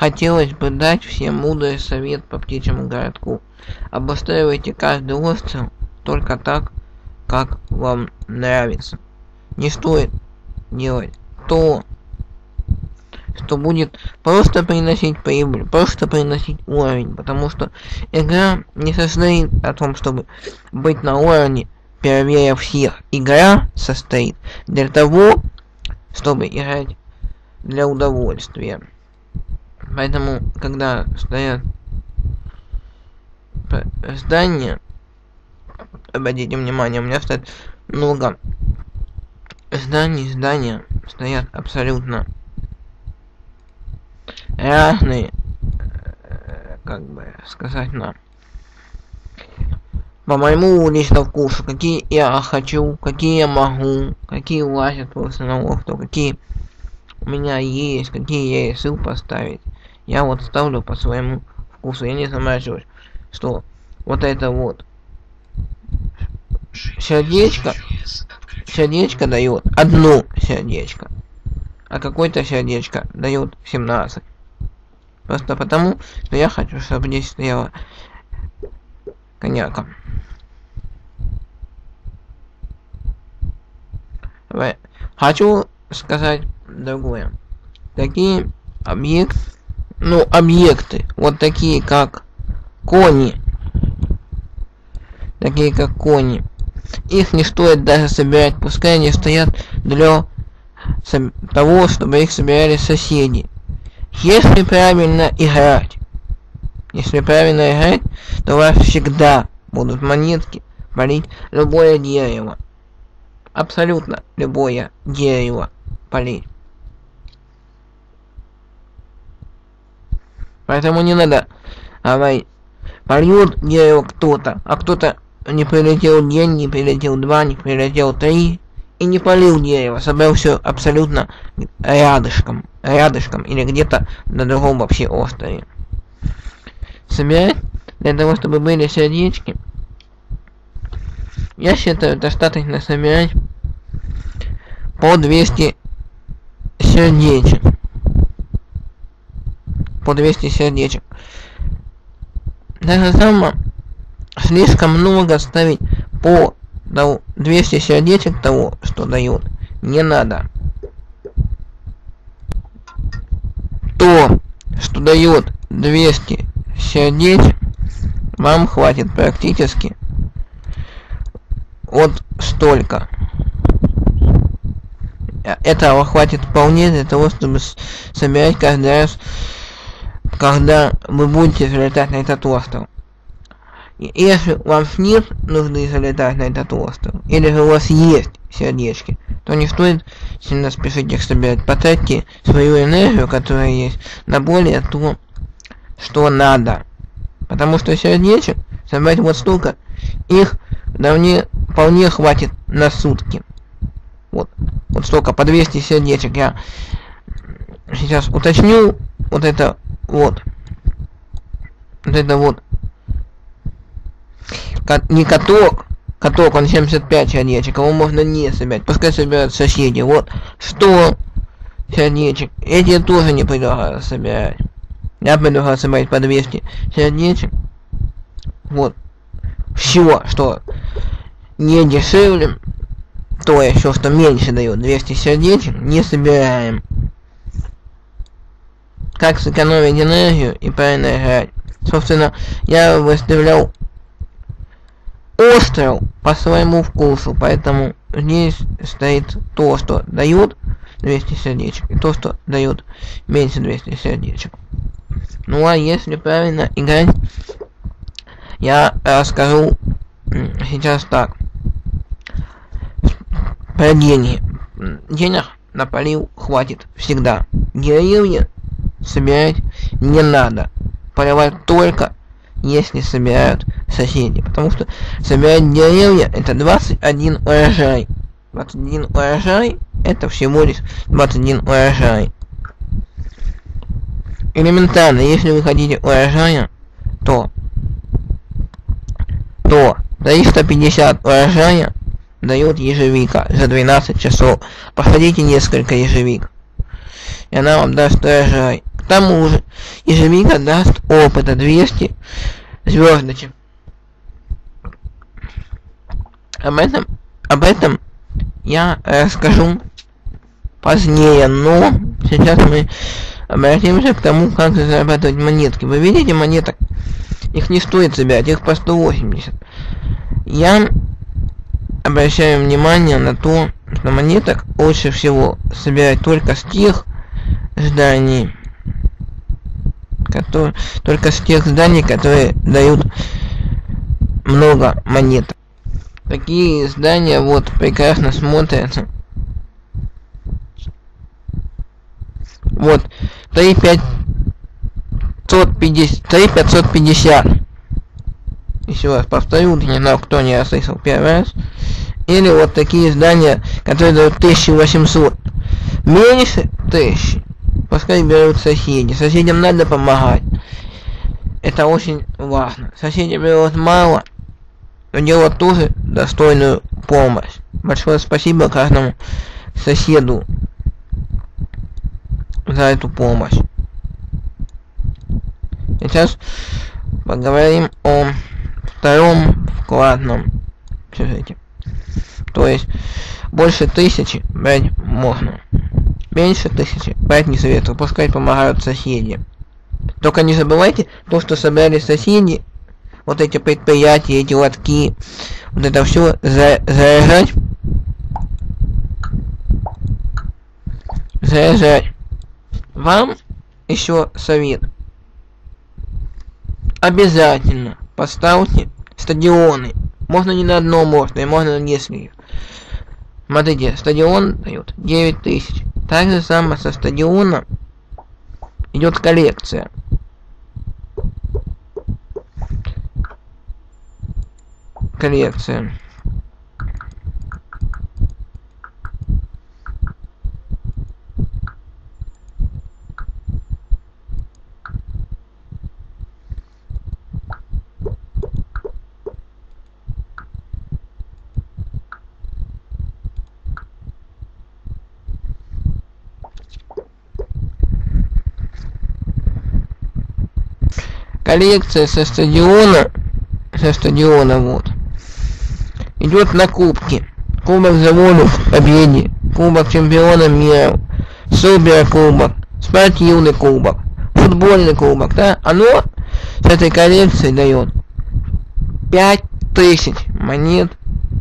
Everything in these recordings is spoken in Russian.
хотелось бы дать всем мудрый совет по птичьему городку. Обустраивайте каждый остров только так, как вам нравится. Не стоит делать то, что будет просто приносить прибыль, просто приносить уровень, потому что игра не состоит о том, чтобы быть на уровне первее всех. Игра состоит для того, чтобы играть для удовольствия. Поэтому, когда стоят здания, обратите внимание, у меня стоит много зданий, здания стоят абсолютно разные, э, как бы сказать, на по моему лично вкусу, какие я хочу, какие я могу, какие влазят в установку, какие у меня есть, какие я решил поставить. Я вот ставлю по своему вкусу. Я не заморачиваюсь, что вот это вот сердечко, сердечко дает одно сердечко, а какое-то сердечко дает 17. Просто потому, что я хочу, чтобы здесь стояла коньяка. Хочу сказать другое. Такие объекты, ну, объекты, вот такие как кони, такие как кони, их не стоит даже собирать, пускай они стоят для того, чтобы их собирали соседи. Если правильно играть, если правильно играть, то вас всегда будут монетки полить любое дерево. Абсолютно любое дерево полить. Поэтому не надо. Говорить, польет дерево кто-то, а кто-то не прилетел день, не прилетел два, не прилетел три, и не полил дерево, собрал все абсолютно рядышком, рядышком или где-то на другом вообще острове. Собирать для того, чтобы были сердечки, я считаю, достаточно собирать по 200 сердечек. По 200 сердечек. Даже само слишком много ставить по 200 сердечек того, что дают, не надо. То, что дает 200 сердечек, вам хватит практически вот столько. Этого хватит вполне для того, чтобы собирать каждый раз, когда вы будете залетать на этот остров. Если вам нет нужды залетать на этот остров, или же у вас есть сердечки, то не стоит сильно спешить их собирать. Потратьте свою энергию, которая есть, на более то, что надо. Потому что сердечек собрать вот столько, их давне вполне хватит на сутки. Вот, вот столько, по 200 сердечек я сейчас уточню. Вот это вот. Вот это вот не каток, каток, он 75 сердечек, его можно не собирать, пускай собирают соседи. Вот 100 сердечек, эти тоже не предлагаю собирать. Я предлагаю собирать по 200 сердечек. Вот. Все, что не дешевле, то еще что меньше дает 200 сердечек, не собираем. Как сэкономить энергию и правильно играть. Собственно, я выставлял остров по своему вкусу, поэтому здесь стоит то, что дает 200 сердечек, и то, что дает меньше 200 сердечек. Ну а если правильно играть, я расскажу сейчас так. Про деньги. Денег на полив хватит всегда. Деревья собирать не надо. Поливать только если собирают соседи. Потому что собирать деревья это 21 урожай. 21 урожай это всего лишь 21 урожай. Элементарно, если вы хотите урожая, то то 350 урожая дает ежевика за 12 часов. Посадите несколько ежевик. И она вам даст урожай. Тому же ежевика даст опыта 200 звездочек. Об этом, об этом я расскажу позднее, но сейчас мы обратимся к тому, как зарабатывать монетки. Вы видите монеток? Их не стоит собирать, их по 180. Я обращаю внимание на то, что монеток лучше всего собирать только с тех зданий, которые, только с тех зданий, которые дают много монеток. Такие здания вот прекрасно смотрятся. Вот, 3550, 3550. Еще раз повторю, не знаю, кто не расслышал первый раз. Или вот такие здания, которые дают 1800. Меньше тысячи. Пускай берут соседи. Соседям надо помогать. Это очень важно. Соседи берут мало, но делают тоже достойную помощь. Большое спасибо каждому соседу за эту помощь. Сейчас поговорим о втором вкладном сюжете. То есть больше тысячи брать можно. Меньше тысячи брать не советую, пускай помогают соседи. Только не забывайте то, что собрали соседи, вот эти предприятия, эти лотки, вот это все за заряжать. Заряжать. Вам еще совет. Обязательно поставьте стадионы. Можно не на одном можно, и можно на нескольких. Смотрите, стадион дает 9 тысяч. Так же самое со стадиона идет коллекция. Коллекция. Коллекция со стадиона, со стадиона вот, идет на кубки. Кубок заводов победе, кубок чемпиона мира, суперкубок, спортивный кубок, футбольный кубок, да, оно с этой коллекцией дает 5000 монет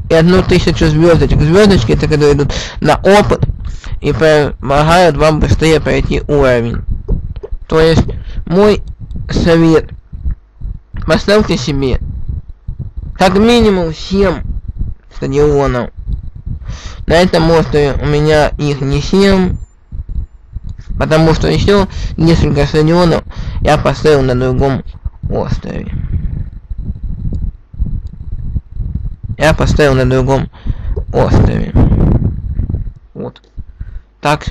и одну тысячу звездочек. Звездочки это когда идут на опыт и помогают вам быстрее пройти уровень. То есть мой совет Поставьте себе как минимум 7 стадионов. На этом острове у меня их не 7, потому что еще несколько стадионов я поставил на другом острове. Я поставил на другом острове. Вот. Так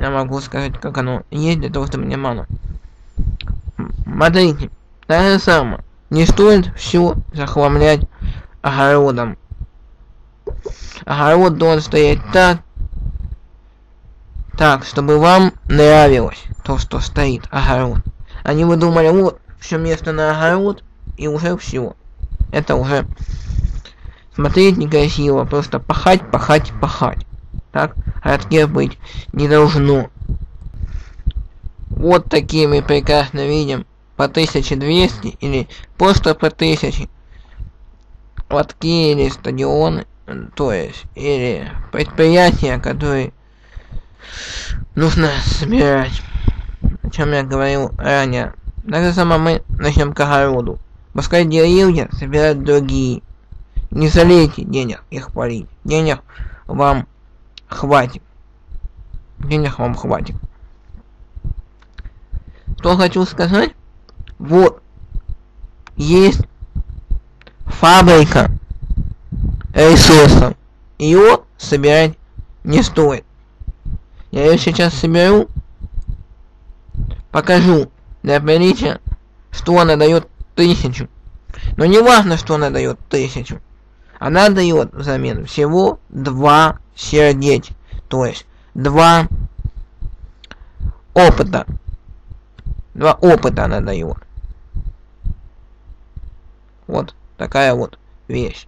я могу сказать, как оно есть, для того, чтобы мне мало. Смотрите. Так же самое. Не стоит все захламлять огородом. Огород должен стоять так, так, чтобы вам нравилось то, что стоит огород. Они вы думали, вот, все место на огород, и уже все. Это уже смотреть некрасиво, просто пахать, пахать, пахать. Так, городке быть не должно. Вот такие мы прекрасно видим по 1200 или просто по 1000 лотки или стадионы, то есть, или предприятия, которые нужно собирать. О чем я говорил ранее. Так же самое мы начнем к огороду. Пускай деревья собирают другие. Не залейте денег их полить. Денег вам хватит. Денег вам хватит. Что хочу сказать? Вот. Есть фабрика ресурсов. Ее собирать не стоит. Я ее сейчас соберу. Покажу для приличия, что она дает тысячу. Но не важно, что она дает тысячу. Она дает взамен всего два сердечь. То есть два опыта. Два опыта она дает. Вот такая вот вещь.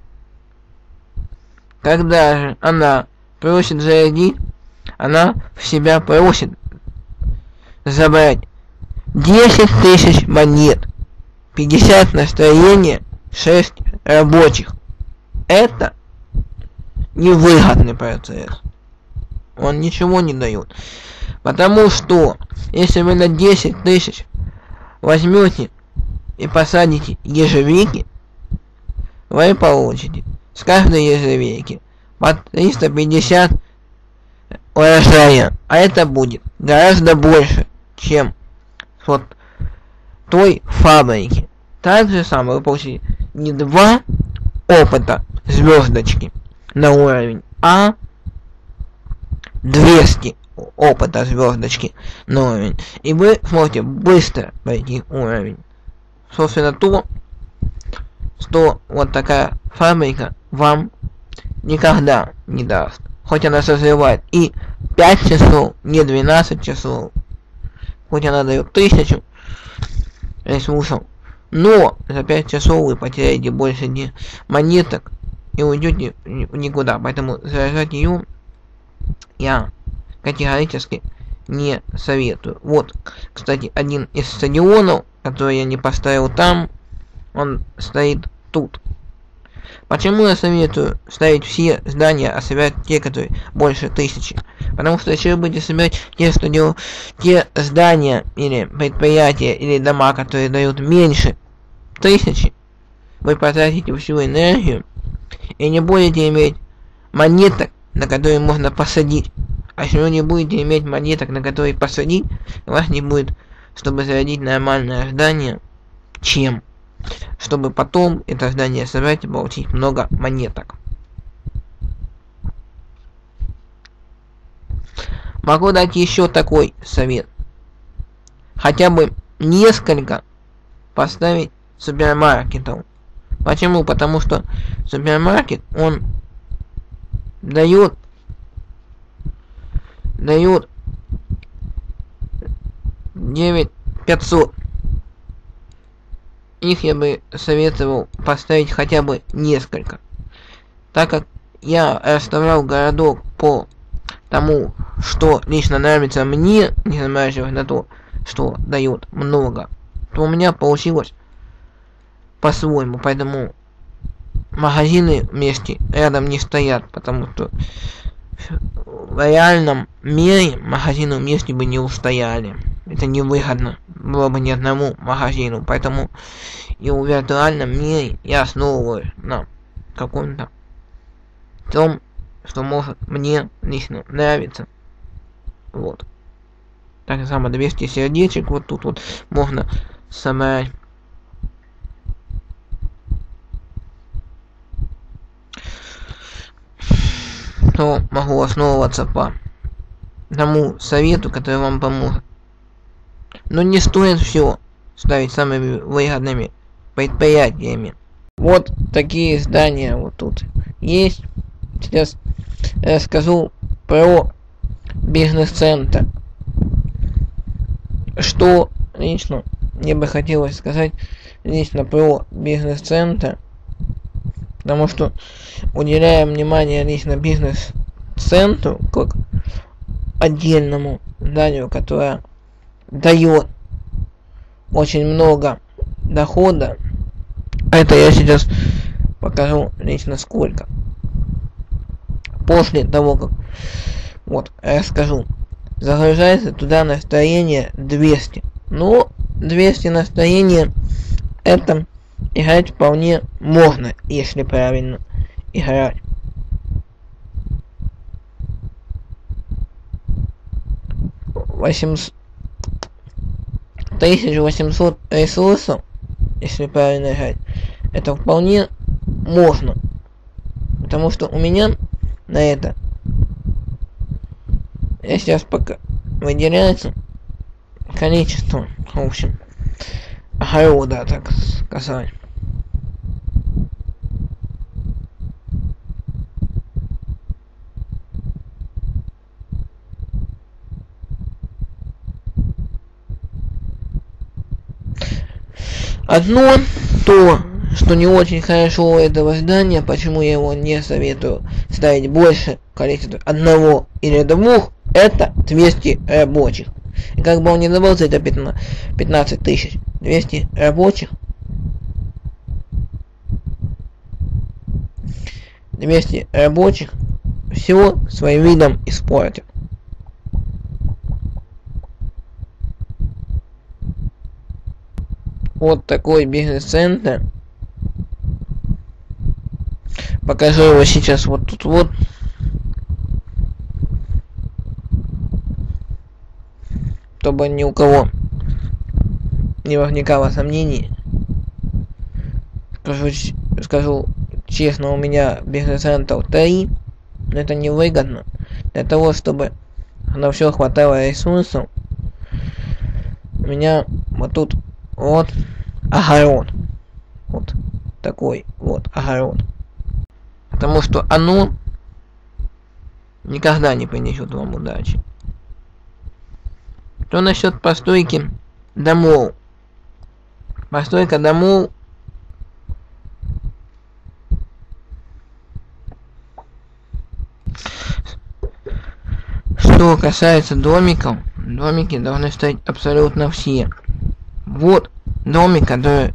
Когда же она просит зарядить, она в себя просит забрать 10 тысяч монет, 50 настроения, 6 рабочих. Это невыгодный процесс. Он ничего не дает. Потому что, если вы на 10 тысяч возьмете и посадите ежевики, вы получите с каждой ежевики по 350 урожая. А это будет гораздо больше, чем вот той фабрики. Так же самое вы получите не два опыта звездочки на уровень, а 200 опыта звездочки на уровень. И вы сможете быстро пройти уровень. Собственно, то, что вот такая фабрика вам никогда не даст. Хоть она созревает и 5 часов, не 12 часов. Хоть она дает 1000 ресурсов. Но за 5 часов вы потеряете больше не монеток и уйдете никуда. Поэтому заряжать ее я категорически не советую. Вот, кстати, один из стадионов, который я не поставил там, он стоит тут. Почему я советую ставить все здания, а собирать те, которые больше тысячи? Потому что если вы будете собирать те, что делают, те здания или предприятия или дома, которые дают меньше тысячи, вы потратите всю энергию и не будете иметь монеток, на которые можно посадить. А если вы не будете иметь монеток, на которые посадить, у вас не будет, чтобы зарядить нормальное здание, чем чтобы потом это здание собрать и получить много монеток. Могу дать еще такой совет. Хотя бы несколько поставить супермаркетов. Почему? Потому что супермаркет, он дает дает 9500 их я бы советовал поставить хотя бы несколько. Так как я расставлял городок по тому, что лично нравится мне, не замораживая на то, что дает много, то у меня получилось по-своему, поэтому магазины вместе рядом не стоят, потому что в реальном мире магазины вместе бы не устояли. Это невыгодно было бы ни одному магазину, поэтому и в виртуальном мире я основываюсь на каком-то том, что может мне лично нравится. Вот. Так же самое 200 сердечек вот тут вот можно собрать. То могу основываться по тому совету, который вам поможет. Но не стоит все ставить самыми выгодными предприятиями. Вот такие здания вот тут есть. Сейчас расскажу про бизнес-центр. Что лично мне бы хотелось сказать лично про бизнес-центр. Потому что уделяя внимание лично бизнес-центру, как отдельному зданию, которое дает очень много дохода. Это я сейчас покажу лично сколько. После того, как вот расскажу. Загружается туда настроение 200. Ну, 200 настроения это играть вполне можно, если правильно играть. Восемьсот 1800 ресурсов, если правильно играть, это вполне можно. Потому что у меня на это я сейчас пока выделяется количество, в общем, огорода, так сказать. Одно то, что не очень хорошо у этого здания, почему я его не советую ставить больше количества одного или двух, это 200 рабочих. И как бы он ни давал за это 15 тысяч, 200 рабочих 200 рабочих всего своим видом испортят. Вот такой бизнес-центр. Покажу его сейчас вот тут вот. Чтобы ни у кого не возникало сомнений. Скажу, скажу честно, у меня бизнес-центр 3. Но это невыгодно. Для того, чтобы на все хватало ресурсов. У меня вот тут вот огород. Вот такой вот огород. Потому что оно никогда не принесет вам удачи. Что насчет постройки домов? Постройка домов Что касается домиков, домики должны стоять абсолютно все. Вот домик, который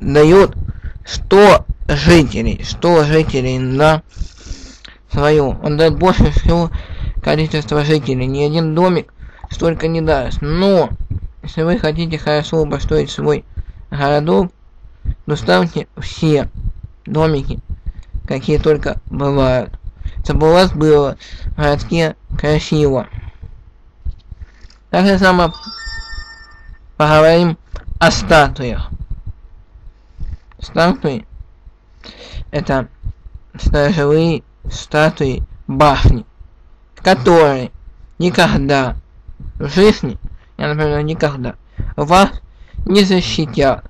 дает 100 жителей, 100 жителей на свою. Он дает больше всего количества жителей. Ни один домик столько не даст. Но, если вы хотите хорошо построить свой городок, то ставьте все домики, какие только бывают. Чтобы у вас было в городке красиво. Так же самое поговорим о статуях. Статуи это сторожевые статуи башни, которые никогда в жизни, я например, никогда вас не защитят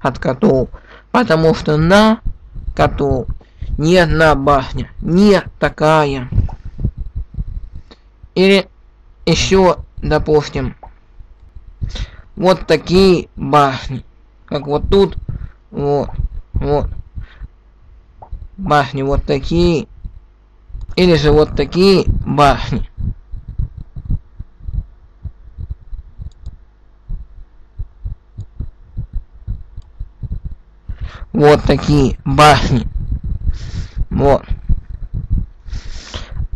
от котов, потому что на котов ни одна башня не такая. Или еще, допустим, вот такие башни, как вот тут, вот, вот, башни вот такие, или же вот такие башни. Вот такие башни. Вот.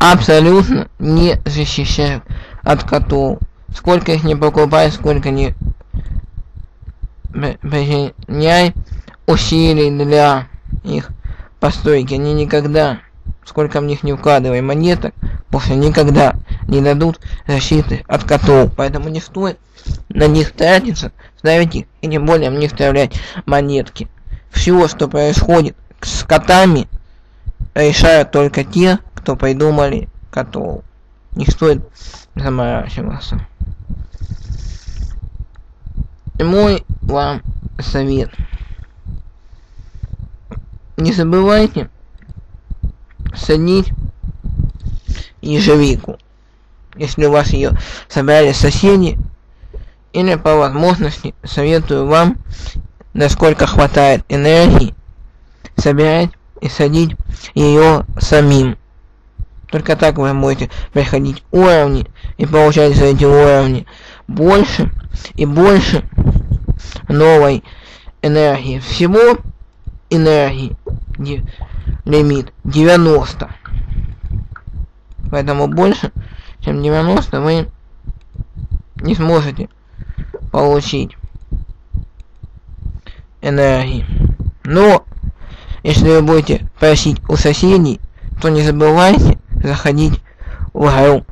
Абсолютно не защищают от котов. Сколько их не покупай, сколько не применяй усилий для их постройки. Они никогда, сколько в них не вкладывай монеток, после никогда не дадут защиты от котов. Поэтому не стоит на них тратиться, ставить их и тем более в них вставлять монетки. Все, что происходит с котами, решают только те, кто придумали котов. Не стоит заморачиваться. Мой вам совет. Не забывайте садить ежевику, если у вас ее собрали соседи, или по возможности советую вам, насколько хватает энергии, собирать и садить ее самим. Только так вы можете проходить уровни и получать за эти уровни больше и больше новой энергии. Всего энергии лимит 90. Поэтому больше, чем 90 вы не сможете получить энергии. Но если вы будете просить у соседей, то не забывайте заходить в игру.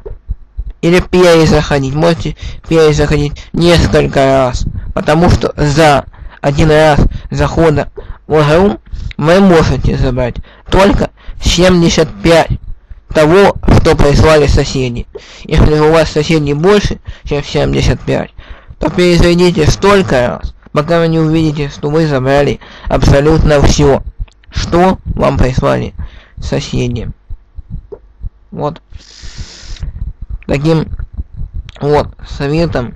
Или перезаходить. Можете перезаходить несколько раз. Потому что за один раз захода в игру вы можете забрать только 75 того, что прислали соседи. Если у вас соседей больше, чем 75, то перезайдите столько раз, пока вы не увидите, что вы забрали абсолютно все что вам прислали соседи. Вот таким вот советом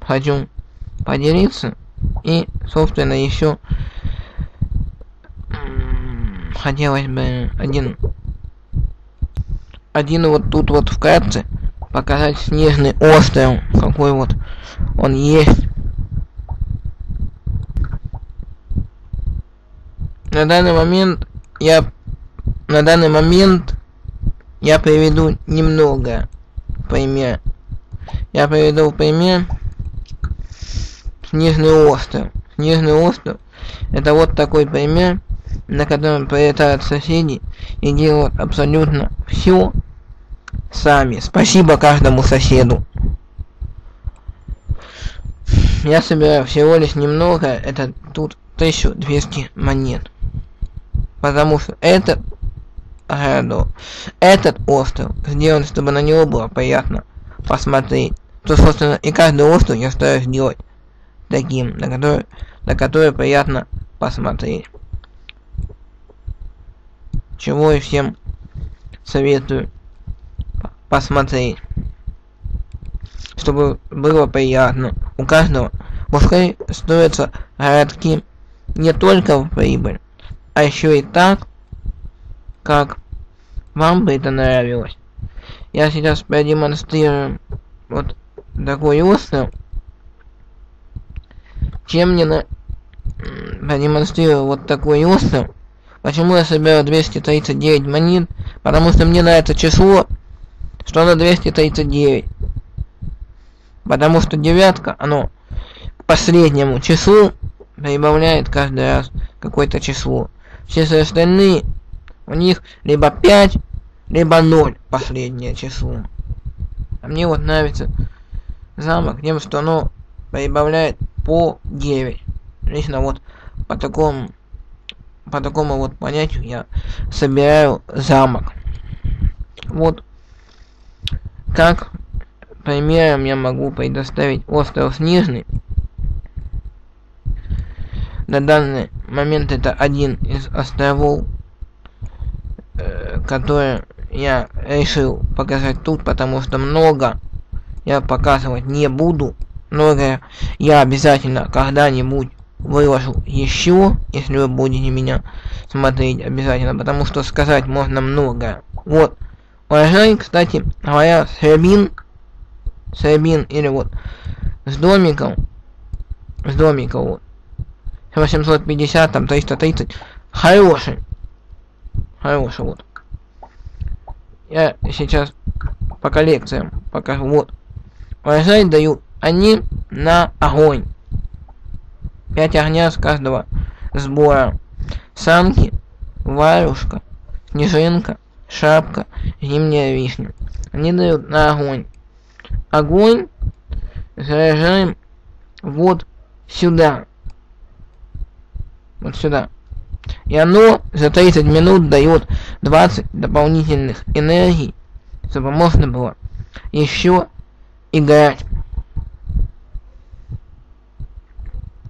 хочу поделиться. И, собственно, еще хотелось бы один один вот тут вот вкратце показать снежный остров, какой вот он есть. На данный момент я на данный момент я приведу немного пример. Я приведу пример Снежный остров. Снежный остров это вот такой пример, на котором прилетают соседи и делают абсолютно все сами. Спасибо каждому соседу. Я собираю всего лишь немного, это тут 1200 монет. Потому что этот городок, этот остров сделан, чтобы на него было приятно посмотреть. То, собственно, и каждый остров я стараюсь сделать таким, на который, на который приятно посмотреть. Чего и всем советую посмотреть. Чтобы было приятно. У каждого пускай строятся городки не только в прибыль, а еще и так, как вам бы это нравилось. Я сейчас продемонстрирую вот такой остров. Чем мне на... продемонстрирую вот такой остров. Почему я собираю 239 монет? Потому что мне нравится число, что на 239. Потому что девятка, оно к последнему числу прибавляет каждый раз какое-то число. Все остальные, у них либо 5, либо 0 последнее число. А мне вот нравится замок тем, что оно прибавляет по 9. Лично вот по такому по такому вот понятию я собираю замок. Вот как примером я могу предоставить остров Снежный. На данный момент это один из островов, э, который я решил показать тут, потому что много я показывать не буду. Многое я обязательно когда-нибудь выложу еще, если вы будете меня смотреть обязательно, потому что сказать можно много. Вот. Урожай, кстати говоря, сребин, сребин или вот с домиком, с домиком вот, 850, там 330, хороший, хороший вот. Я сейчас по коллекциям покажу, вот. Урожай дают они на огонь. 5 огня с каждого сбора. Самки, варюшка, снежинка, шапка, зимняя вишня. Они дают на огонь. Огонь заряжаем вот сюда. Вот сюда. И оно за 30 минут дает 20 дополнительных энергий, чтобы можно было еще играть.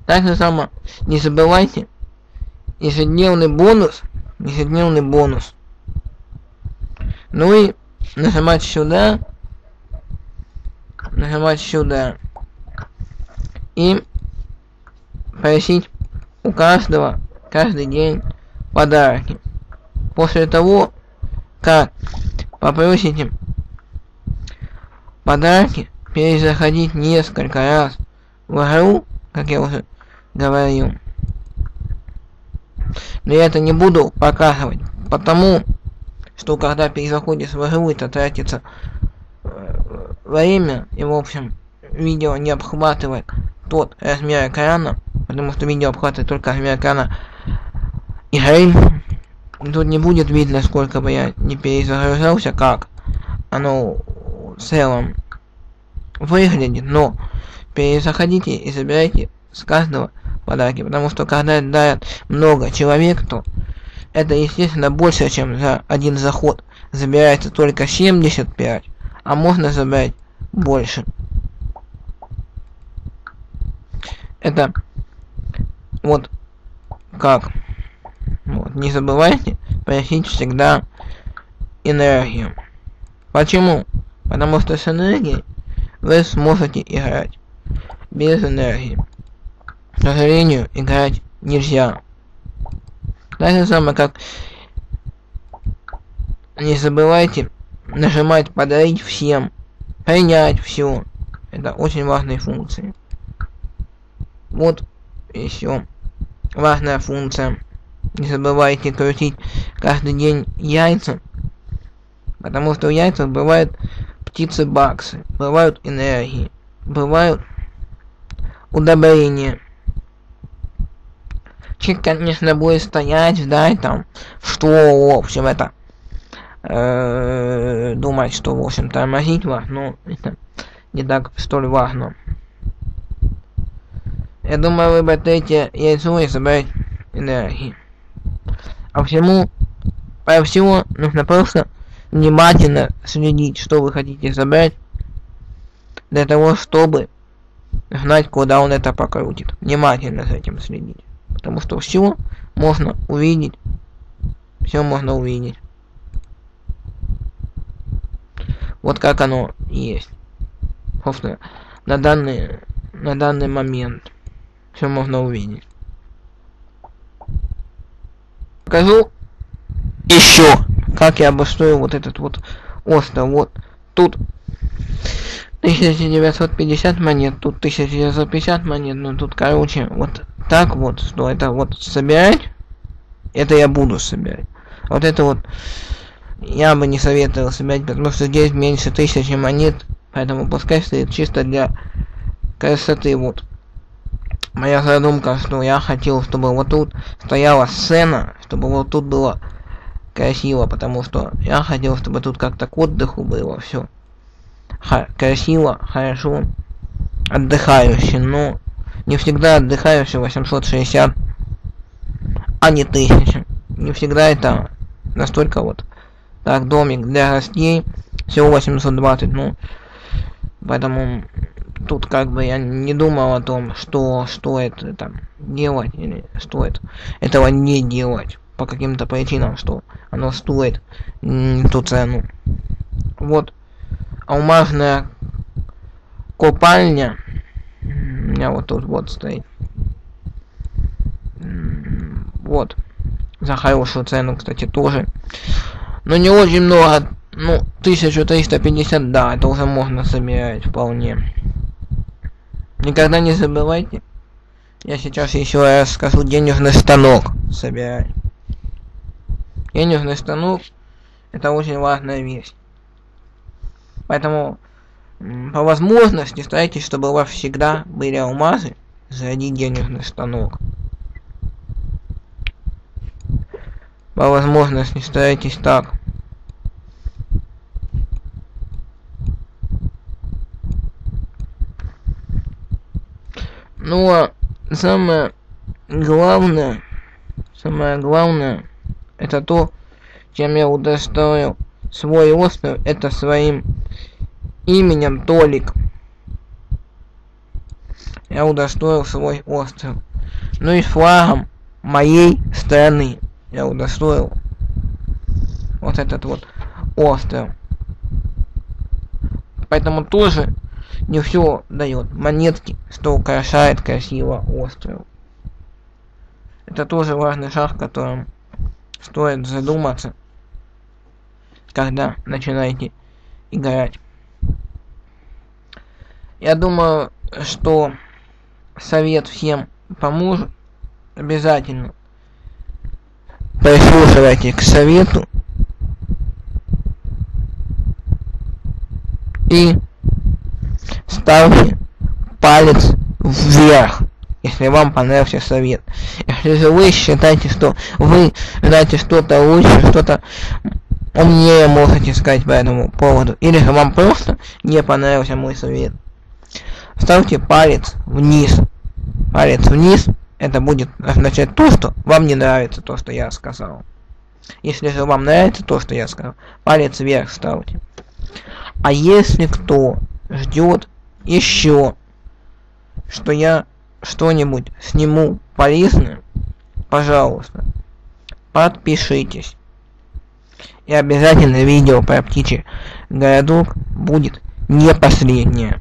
Так же само, не забывайте, ежедневный бонус, ежедневный бонус. Ну и нажимать сюда, нажимать сюда и просить у каждого каждый день подарки. После того, как попросите подарки, перезаходить несколько раз в игру, как я уже говорил. Но я это не буду показывать, потому что когда перезаходишь в игру, это тратится э, время, и в общем, видео не обхватывает тот размер экрана, потому что видео обхватывает только размер экрана игры. Тут не будет видно, сколько бы я не перезагружался, как оно в целом выглядит, но перезаходите и забирайте с каждого подарки, потому что когда дают много человек, то это естественно больше, чем за один заход. Забирается только 75, а можно забрать больше. Это вот как. Вот, не забывайте просить всегда энергию. Почему? Потому что с энергией вы сможете играть без энергии. к сожалению, играть нельзя. Так же самое, как не забывайте нажимать подарить всем, принять все. Это очень важные функции. Вот еще важная функция. Не забывайте крутить каждый день яйца. Потому что в яйцах бывают птицы-баксы, бывают энергии, бывают удобрения. Человек, конечно, будет стоять, ждать там, что, в общем, это, э, думать, что, в общем, тормозить вас, но это не так столь важно. Я думаю, вы батареете яйцо и собрать энергии. А всему, по всему нужно просто внимательно следить, что вы хотите забрать, для того, чтобы знать, куда он это покрутит. Внимательно за этим следить. Потому что все можно увидеть. Все можно увидеть. Вот как оно есть. Собственно, на данный, на данный момент все можно увидеть. Покажу еще, как я обустроил вот этот вот остров. Вот тут 1950 монет, тут 1950 монет, ну тут, короче, вот так вот, что это вот собирать, это я буду собирать. Вот это вот я бы не советовал собирать, потому что здесь меньше тысячи монет, поэтому пускай стоит чисто для красоты, вот. Моя задумка, что я хотел, чтобы вот тут стояла сцена, чтобы вот тут было красиво, потому что я хотел, чтобы тут как-то к отдыху было все. Ха красиво, хорошо, отдыхающе, но не всегда отдыхающе 860, а не 1000. Не всегда это настолько вот. Так, домик для гостей, всего 820, ну, поэтому тут как бы я не думал о том, что стоит там делать или стоит этого не делать по каким-то причинам, что оно стоит ту цену. Вот алмазная купальня у меня вот тут вот стоит. Вот. За хорошую цену, кстати, тоже. Но не очень много. Ну, 1350, да, это уже можно собирать вполне. Никогда не забывайте. Я сейчас еще раз скажу денежный станок собирать. Денежный станок это очень важная вещь. Поэтому по возможности старайтесь, чтобы у вас всегда были алмазы за один денежный станок. По возможности старайтесь так. Ну а самое главное, самое главное, это то, чем я удостоил свой остров, это своим именем Толик. Я удостоил свой остров. Ну и флагом моей страны я удостоил вот этот вот остров. Поэтому тоже не все дает монетки, что украшает красиво остров. Это тоже важный шаг, которым стоит задуматься, когда начинаете играть. Я думаю, что совет всем поможет. Обязательно прислушивайтесь к совету и ставьте палец вверх, если вам понравился совет. Если же вы считаете, что вы знаете что-то лучше, что-то умнее можете сказать по этому поводу, или же вам просто не понравился мой совет, ставьте палец вниз. Палец вниз, это будет означать то, что вам не нравится то, что я сказал. Если же вам нравится то, что я сказал, палец вверх ставьте. А если кто ждет еще, что я что-нибудь сниму полезное, пожалуйста, подпишитесь. И обязательно видео про птичий городок будет не последнее.